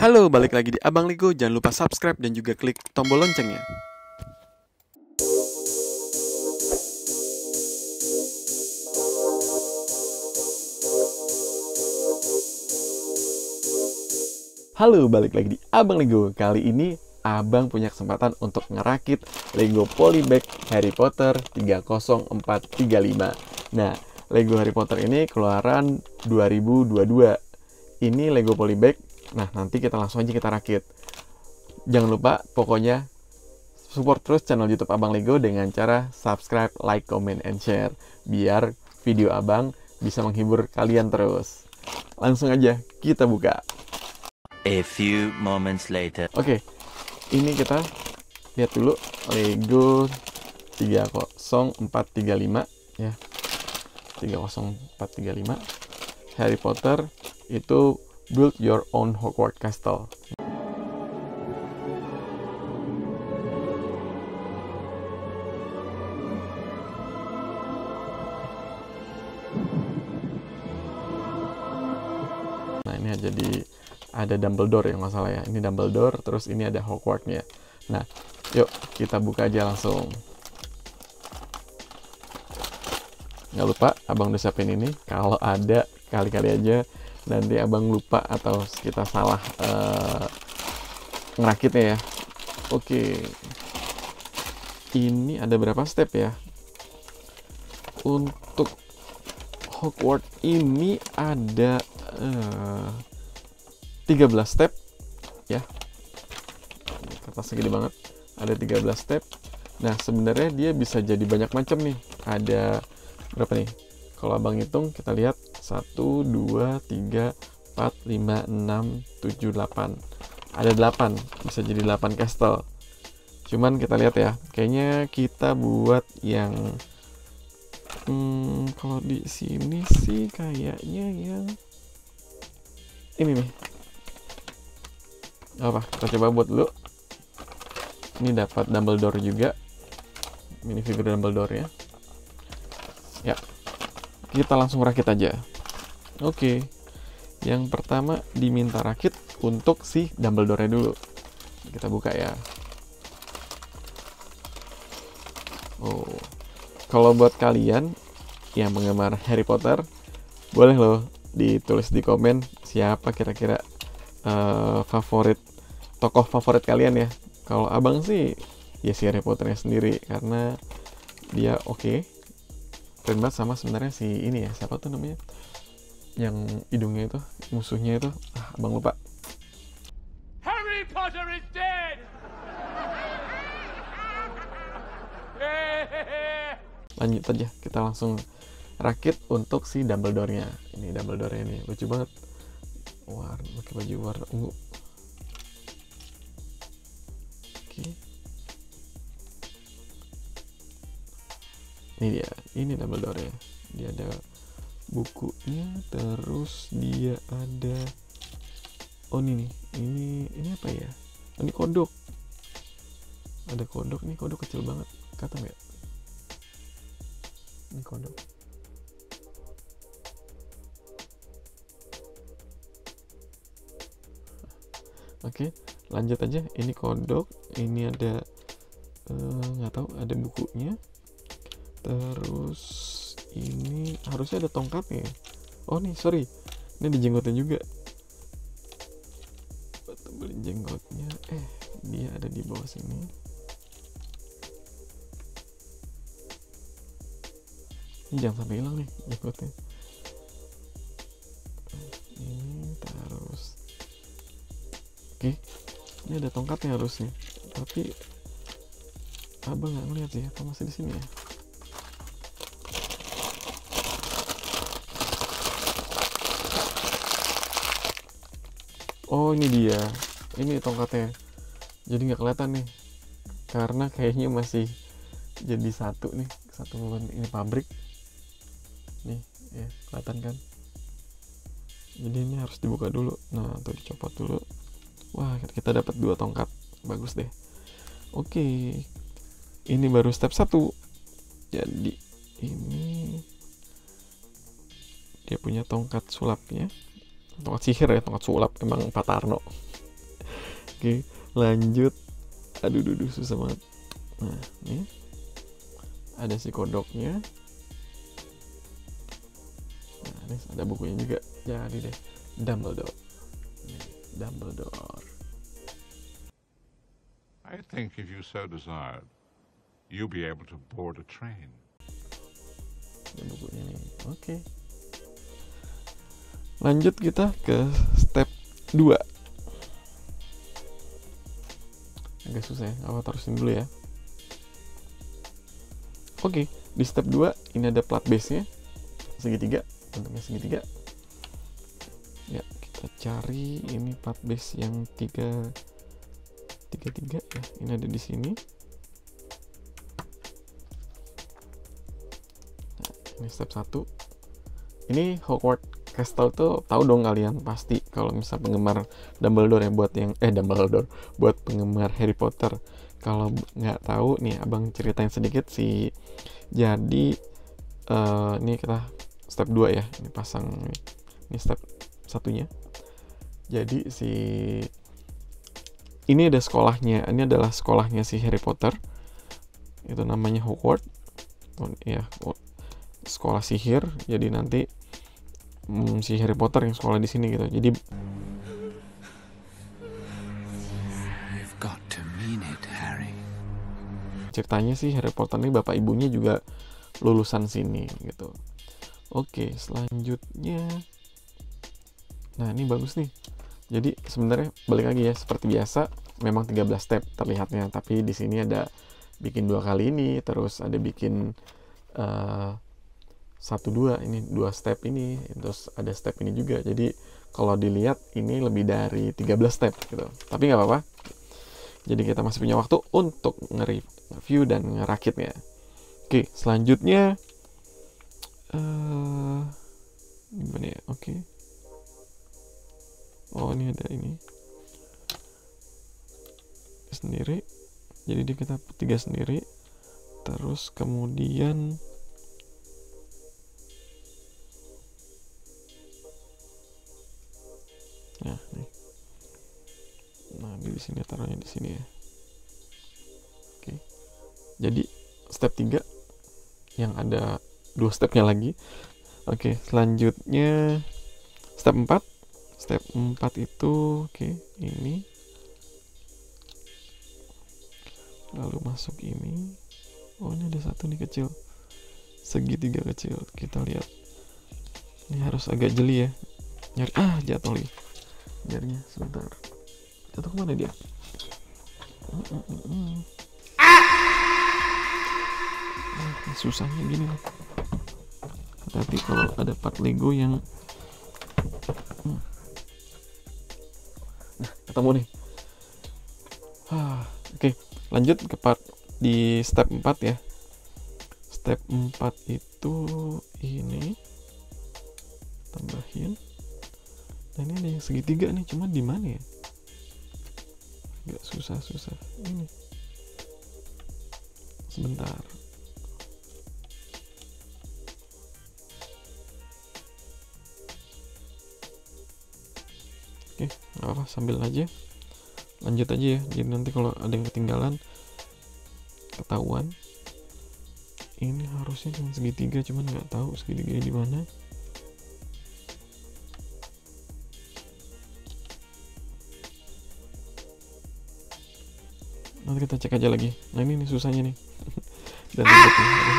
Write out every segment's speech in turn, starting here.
Halo, balik lagi di Abang Lego. Jangan lupa subscribe dan juga klik tombol loncengnya. Halo, balik lagi di Abang Lego. Kali ini Abang punya kesempatan untuk ngerakit Lego Polybag Harry Potter 30435. Nah, Lego Harry Potter ini keluaran 2022. Ini Lego Polybag. Nah, nanti kita langsung aja kita rakit. Jangan lupa, pokoknya support terus channel YouTube Abang Lego dengan cara subscribe, like, comment, and share. Biar video Abang bisa menghibur kalian terus. Langsung aja kita buka. A few moments later. Oke, ini kita lihat dulu Lego 30435 ya. 30435 Harry Potter itu build your own Hogwarts castle. Nah, ini jadi ada Dumbledore yang masalah ya. Ini Dumbledore, terus ini ada Hogwarts-nya. Nah, yuk kita buka aja langsung. Nggak lupa, abang udah siapin ini. Kalau ada, kali-kali aja nanti abang lupa atau kita salah uh, ngerakitnya ya. Oke. Ini ada berapa step ya? Untuk Hogwarts ini ada uh, 13 step ya kertasnya gede banget ada 13 step nah sebenarnya dia bisa jadi banyak macam nih ada berapa nih kalau abang hitung kita lihat. 1 2 3 4 5 6 7 8 ada 8 bisa jadi 8 castle. Cuman kita lihat ya. Kayaknya kita buat yang hmm, kalau di sini sih kayaknya yang ini nih. Apa? Kita coba buat dulu. Ini dapat Dumbledore juga. Minifigure Dumbledore ya ya kita langsung rakit aja. Oke. Yang pertama diminta rakit untuk si Dumbledore dulu. Kita buka ya. Oh. Kalau buat kalian yang penggemar Harry Potter boleh loh ditulis di komen siapa kira-kira uh, favorit tokoh favorit kalian ya. Kalau abang sih ya si Harry Potternya sendiri karena dia oke. okay. Keren banget sama sebenarnya si ini ya siapa tuh namanya? Yang hidungnya itu musuhnya itu. Ah, abang lupa. Harry Potter is dead! lanjut aja kita langsung rakit untuk si Dumbledore-nya. Ini Dumbledore ini lucu banget. Warna pakai baju warna ungu. Oke. Ini dia ini Dumbledore ya. Dia ada bukunya terus dia ada oh ini nih. Ini ini apa ya? Oh, ini kodok. Ada kodok nih kodok kecil banget. Kata nggak ini kodok. Oke, lanjut aja. Ini kodok, ini ada nggak uh, tahu ada bukunya. Terus ini harusnya ada tongkatnya. Oh nih, sorry, ini ada jenggotnya juga. Tebelin jenggotnya. Eh, dia ada di bawah sini. Ini jangan sampai hilang nih jenggotnya. Ini terus Oke, ini ada tongkatnya harusnya. Tapi abang nggak ngeliat sih, apa masih di sini ya? Oh ini dia, ini tongkatnya. Jadi nggak kelihatan nih, karena kayaknya masih jadi satu nih, satu ini pabrik. Nih, ya kelihatan kan? Jadi ini harus dibuka dulu. Nah, tuh dicopot dulu. Wah, kita dapat dua tongkat. Bagus deh. Oke. Ini baru step satu. Jadi ini dia punya tongkat sulapnya. Tongkat sihir ya, tongkat sulap emang Pak Tarno. Oke, lanjut. Aduh, duh, duh, susah banget. Nah, ini ada si kodoknya. Nah, ini ada bukunya juga. Jadi deh, Dumbledore. Dumbledore. I think if you so desired, you'll be able to board a train. Ada bukunya nih. Oke. Lanjut kita ke step 2. Agak susah ya, apa terusin dulu ya. Oke, di step 2 ini ada plat base-nya segitiga, bentuknya segitiga. Ya, kita cari ini plat base yang 3 33 ya. Ini ada di sini. Nah, ini step 1. Ini Hogwarts Castle tuh tahu dong kalian pasti kalau misal penggemar Dumbledore ya buat yang eh Dumbledore buat penggemar Harry Potter. Kalau nggak tahu nih abang ceritain sedikit sih jadi eh, ini kita step 2 ya ini pasang ini step satunya. Jadi si ini ada sekolahnya ini adalah sekolahnya si Harry Potter. Itu namanya Hogwarts. Oh, ya sekolah sihir. Jadi nanti mm, si Harry Potter yang sekolah di sini gitu. Jadi You've got to mean it, Harry. ceritanya sih Harry Potter ini bapak ibunya juga lulusan sini gitu. Oke selanjutnya. Nah ini bagus nih. Jadi sebenarnya balik lagi ya seperti biasa memang 13 step terlihatnya. Tapi di sini ada bikin dua kali ini terus ada bikin eh, satu dua ini dua step ini terus ada step ini juga. Jadi kalau dilihat ini lebih dari 13 step gitu. Tapi nggak apa-apa. Jadi kita masih punya waktu untuk nge-review dan ngerakitnya. Oke selanjutnya eh gimana ya? Oke. Oh ini ada ini. Sendiri. Jadi dia kita tiga sendiri. Terus kemudian di sini taruhnya di sini ya. Oke. Jadi step 3 yang ada dua stepnya lagi. Oke selanjutnya step 4 step 4 itu oke ini. Lalu masuk ini. Oh ini ada satu nih kecil. Segitiga kecil. Kita lihat. Ini harus agak jeli ya. Nyari ah jatuh jarinya sebentar jatuh ke mana dia? Mm, mm, mm, mm. Ah, ini susahnya gini hati-hati kalau ada part Lego yang Hmm. nah ketemu nih. Ah, oke lanjut ke part di step 4 ya. Step 4 itu ini. Tambahin. Dan ini ada yang segitiga nih cuman di mana ya agak susah susah. Ini. Sebentar. Oke nggak apa sambil aja. Lanjut aja ya. Jadi nanti kalau ada yang ketinggalan ketahuan. Ini harusnya cuma segitiga cuman nggak tahu segitiganya di mana nanti kita cek aja lagi. Nah ini nih susahnya nih. Dan sih begini.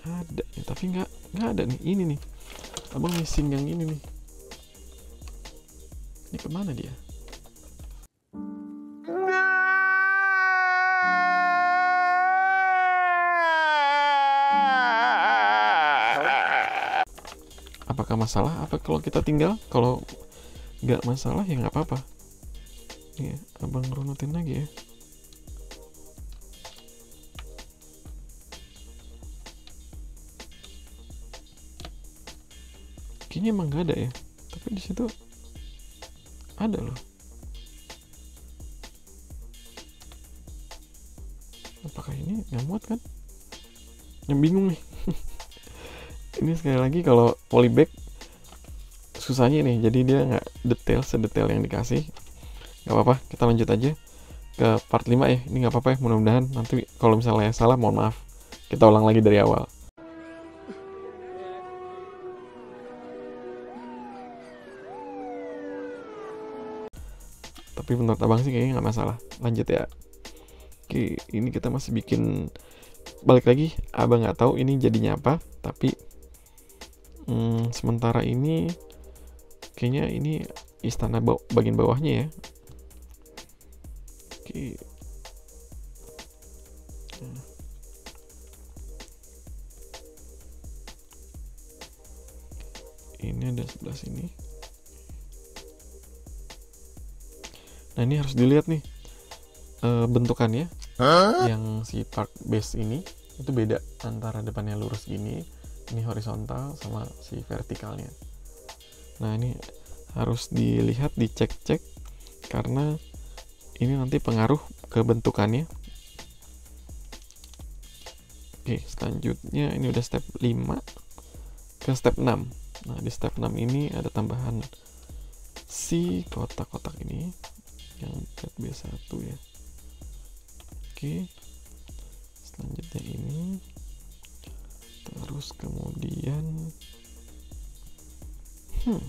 ada nih tapi nggak nggak ada nih. Ini nih. Abang missing yang ini nih. Ini ke mana dia? Apakah masalah? Apa kalau kita tinggal? Kalau nggak masalah ya nggak apa-apa. Ya abang runutin lagi ya. Kayaknya emang nggak ada ya tapi di situ ada loh. Apakah ini nggak muat kan? Yang bingung nih. Ini sekali lagi kalau polybag susahnya nih jadi dia nggak detail sedetail yang dikasih. Nggak apa-apa kita lanjut aja ke part 5 ya. Ini nggak apa-apa ya mudah-mudahan nanti kalau misalnya salah mohon maaf. Kita ulang lagi dari awal. Tapi menurut abang sih kayaknya nggak masalah. Lanjut ya. Oke ini kita masih bikin balik lagi abang nggak tahu ini jadinya apa tapi hmm, sementara ini kayaknya ini istana bagian bawahnya ya. Oke. Nah. ini ada sebelah sini. Nah ini harus dilihat nih eh, bentukannya. Yang si park base ini itu beda antara depannya lurus gini ini horizontal sama si vertikalnya nah ini harus dilihat dicek-cek karena ini nanti pengaruh ke bentukannya. Oke selanjutnya ini udah step 5 ke step 6 nah di step 6 ini ada tambahan si kotak-kotak ini yang cat B1 ya. Oke selanjutnya ini terus kemudian hmm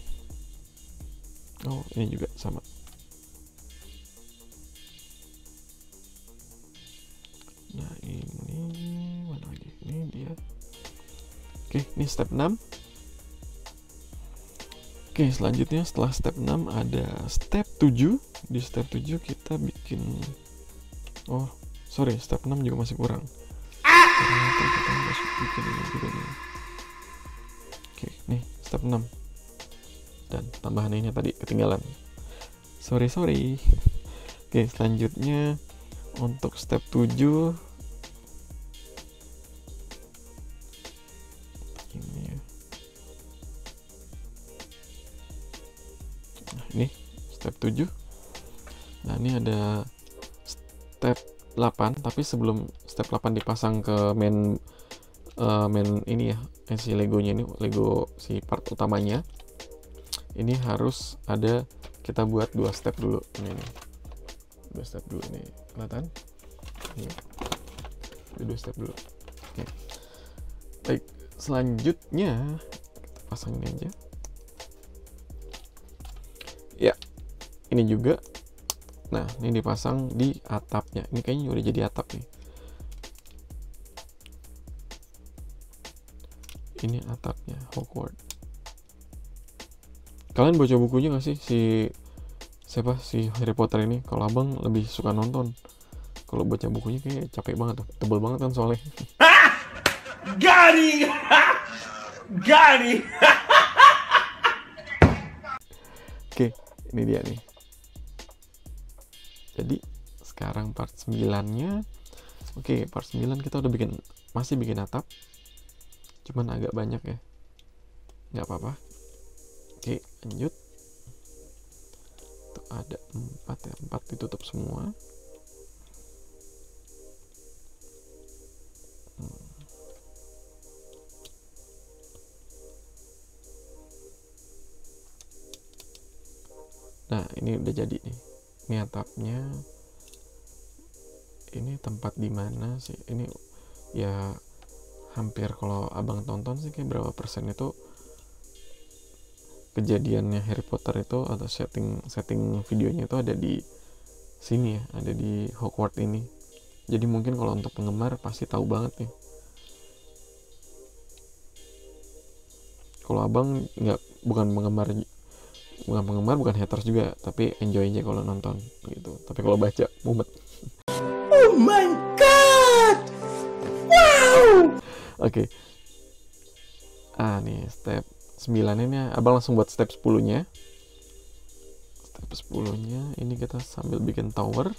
oh ini juga sama nah ini mana lagi ini dia oke ini step 6 Oke, selanjutnya setelah step 6 ada step 7. Di step 7 kita bikin Oh, sorry, step 6 juga masih kurang. Ternyata kita harus bikin ini juga nih. Oke, nih step 6. Dan tambahan ini tadi ketinggalan. Sorry, sorry. Oke, selanjutnya untuk step 7 ini ya. Nah, ini step 7. Nah, ini ada step 8, tapi sebelum step 8 dipasang ke main eh, main ini ya, si legonya ini, lego si part utamanya. Ini harus ada kita buat dua step dulu ini nih. Dua step dulu nih. Kelihatan? Ini. Dua step dulu. Oke. Baik, selanjutnya kita pasang ini aja. Ya, ini juga. Nah, ini dipasang di atapnya. Ini kayaknya udah jadi atap nih. Ini atapnya Hogwarts. Kalian baca bukunya gak sih si siapa si Harry Potter ini? Kalau abang lebih suka nonton. Kalau baca bukunya kayak capek banget tuh, tebel banget kan soalnya. Got him! Oke, ini dia nih. Jadi sekarang part 9-nya Oke, part 9 kita udah bikin masih bikin atap. Cuman agak banyak ya. nggak apa-apa. Oke, lanjut. Tuh ada 4 ya, 4 ditutup semua. Hmm. Nah, ini udah jadi nih. Ini atapnya. Ini tempat di mana sih? Ini ya hampir kalau abang tonton sih kayak berapa persen itu kejadiannya Harry Potter itu atau setting setting videonya itu ada di sini ya, ada di Hogwarts ini. Jadi mungkin kalau untuk penggemar pasti tahu banget nih. Kalau abang nggak bukan penggemar bukan penggemar bukan haters juga tapi enjoy aja kalau nonton gitu tapi kalau baca mumet Oh my god! Wow! oke ah nih step 9 ini abang langsung buat step 10 nya step 10 nya ini kita sambil bikin tower.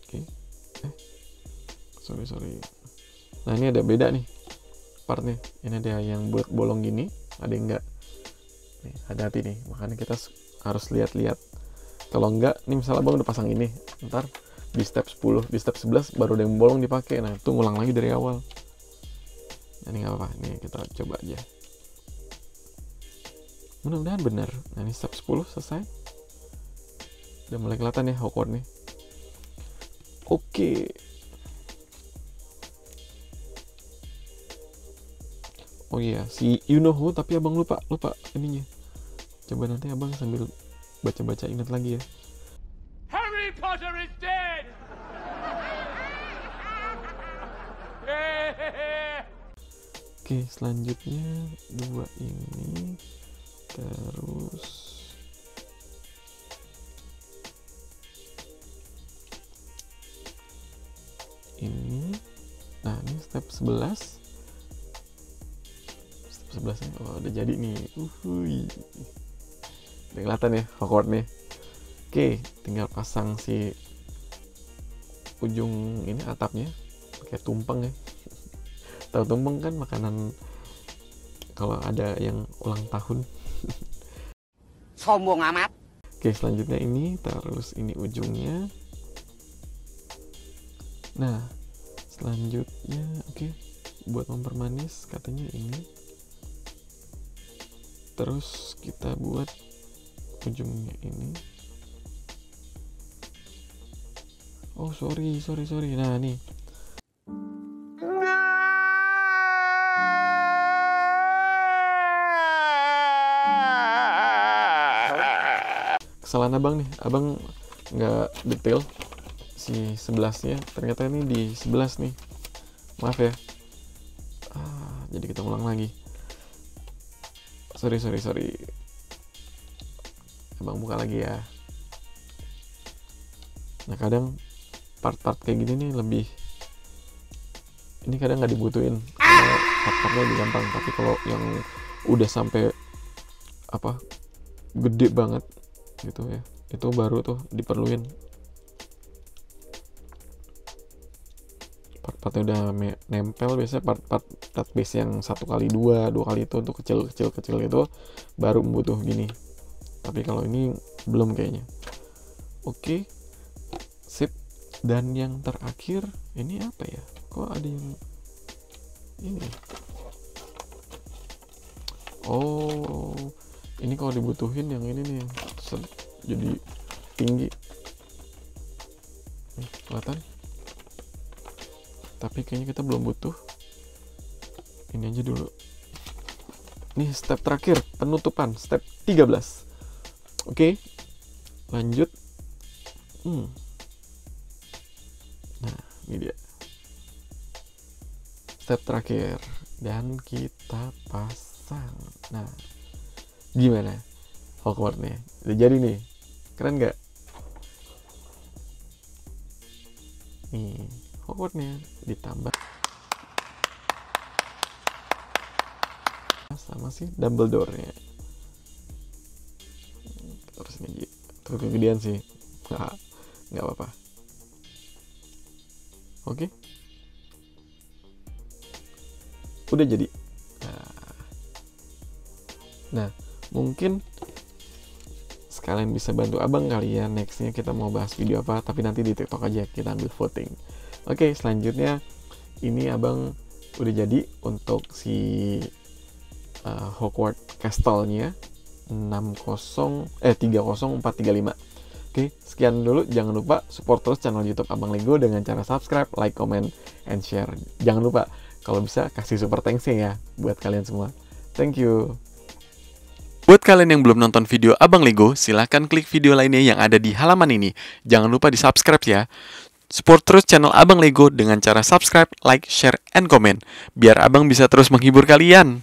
Oke. Eh sorry sorry. Nah ini ada beda nih partnya ini ada yang buat bolong gini ada yang enggak? Nih hati-hati nih. Makanya kita harus lihat-lihat. Kalau enggak nih misalnya bang udah pasang ini ntar di step 10 di step 11 baru ada yang bolong dipakai. Nah itu ngulang lagi dari awal ini nggak apa-apa nih kita coba aja. Mudah-mudahan benar. Nah ini step 10 selesai. Udah mulai kelihatan ya Hogwarts nih. Oke. Oh iya si you know who tapi abang lupa lupa ininya. Coba nanti abang sambil baca-baca ingat lagi ya Oke, selanjutnya dua ini terus ini. Nah, ini step 11. Step 11 nya oh, udah jadi nih. Uhuy. Udah kelihatan ya nih. Oke, tinggal pasang si ujung ini atapnya pakai tumpeng ya tahu tumpeng kan makanan kalau ada yang ulang tahun. Sombong amat. Oke selanjutnya ini terus ini ujungnya. Nah selanjutnya oke buat mempermanis katanya ini. Terus kita buat ujungnya ini. Oh sorry sorry sorry. Nah nih kesalahan abang nih. Abang nggak detail si sebelasnya. Ternyata ini di sebelas nih. Maaf ya. Ah, jadi kita ulang lagi. Sorry sorry sorry. Abang buka lagi ya. Nah kadang part-part kayak gini nih lebih ini kadang nggak dibutuhin. Part-partnya lebih gampang tapi kalau yang udah sampai apa gede banget gitu ya. Itu baru tuh diperluin. Part-partnya udah nempel biasanya part-part part base yang satu kali dua dua kali itu untuk kecil kecil kecil itu baru butuh gini. Tapi kalau ini belum kayaknya. Oke sip. Dan yang terakhir ini apa ya? Kok ada yang ini oh ini kalau dibutuhin yang ini nih set, jadi tinggi. Nih, kelihatan. Tapi kayaknya kita belum butuh ini aja dulu. Nih step terakhir penutupan step 13 oke lanjut. Hmm. nah ini dia. Step terakhir dan kita pasang. Nah gimana Hogwarts-nya udah jadi nih. Keren nggak? Nih Hogwarts-nya ditambah. Sama si Dumbledore-nya terus ini terus kegedean sih. Nggak nggak apa-apa. Oke. Udah jadi. Nah, nah mungkin sekalian bisa bantu abang kali ya nextnya kita mau bahas video apa tapi nanti di tiktok aja kita ambil voting oke selanjutnya ini abang udah jadi untuk si uh, Hogwarts Castle-nya 60 eh 30435 Oke, sekian dulu. Jangan lupa support terus channel YouTube Abang Lego dengan cara subscribe, like, comment, and share. Jangan lupa kalau bisa kasih super thanks ya buat kalian semua. Thank you. Buat kalian yang belum nonton video Abang Lego, silahkan klik video lainnya yang ada di halaman ini. Jangan lupa di subscribe ya. Support terus channel Abang Lego dengan cara subscribe, like, share, and comment. Biar Abang bisa terus menghibur kalian.